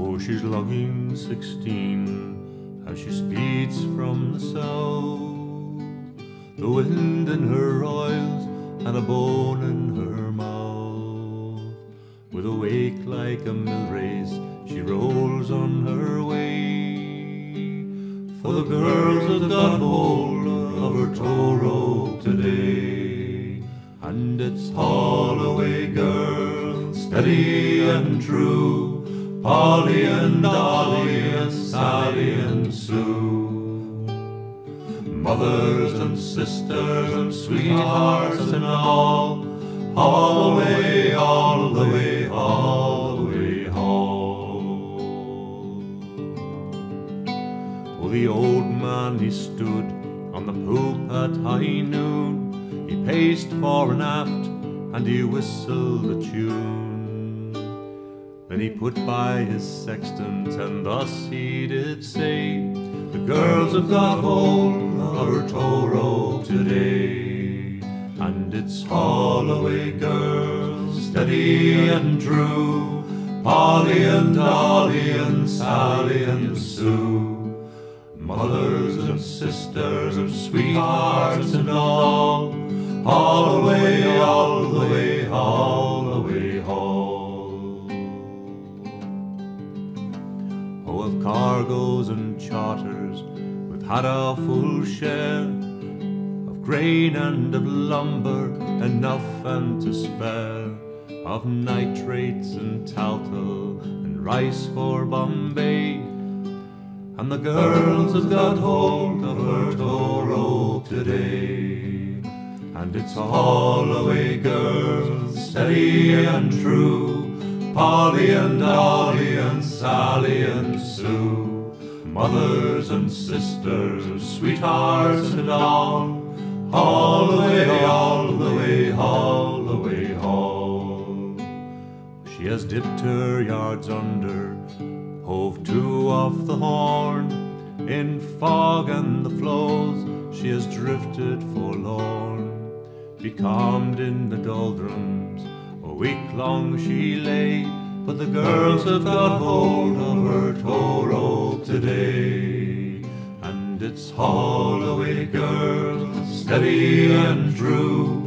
Oh, she's logging sixteen, how she speeds from the south. The wind in her oils and a bone in her mouth. With a wake like a mill race, she rolls on her way. For the girls have got hold of her tow rope today. And it's haul away, girls, steady and true. Polly and Dolly and Sally and Sue. Mothers and sisters and sweethearts and all, all the way, all the way, all the way home. Oh, the old man he stood on the poop at high noon. He paced fore and aft and he whistled a tune. Then he put by his sextant and thus he did say, The girls have got hold of her tow rope today. And it's haul away girls, steady and true, Polly and Dolly and Sally and Sue. Mothers and sisters and sweethearts and all, all the way, all the way, all Oh, of cargoes and charters, we've had our full share of grain and of lumber, enough and to spare, of nitrates and Taltal and rice for Bombay. And the girls have got hold of her tow rope today. And it's all away, girls, steady and true. Polly and Dolly and Sally and Sue. Mothers and sisters, sweethearts and all. All the way, all the way, all the way home. She has dipped her yards under, hove to off the horn. In fog and the floes, she has drifted forlorn. Becalmed in the doldrums, week long she lay, but the girls have got hold of her tow rope today. And it's haul away, girls, steady and true.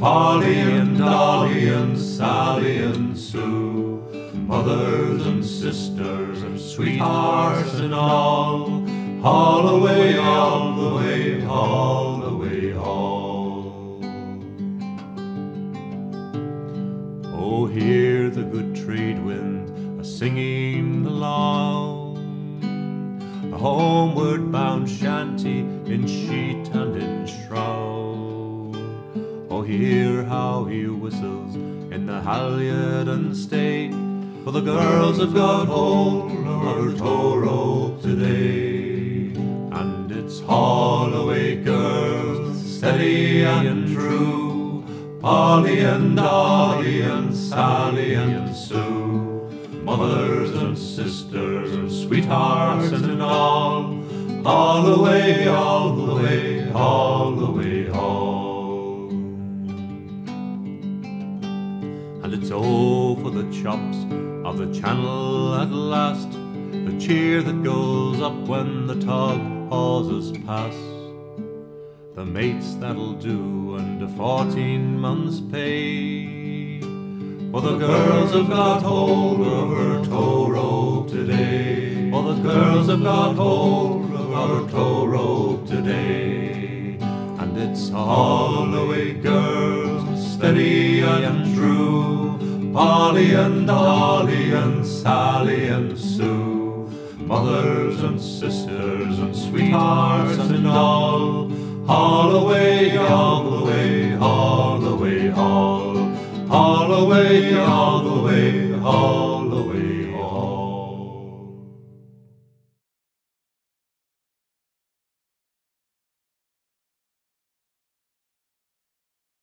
Polly and Dolly and Sally and Sue, mothers and sisters and sweethearts and all, all away, all the way, singing along, the homeward bound shanty in sheet and in shroud. Oh, hear how he whistles in the halyard and stay, for the girls have got hold of her tow rope today. And it's haul away, girls, steady and true. Polly and Dolly and Sally and Sue, mothers and sisters and sweethearts and all, all the way, all the way, all the way home. And it's oh for the chops of the channel at last, the cheer that goes up when the tug hawses past. The mates that'll do under fourteen months' pay. For the girls have got hold of her tow rope today. For the girls have got hold of her tow rope today. And it's all the way, girls, steady and true. Polly and Dolly and Sally and Sue. Mothers and sisters and sweethearts and. All the way, all. All the way, all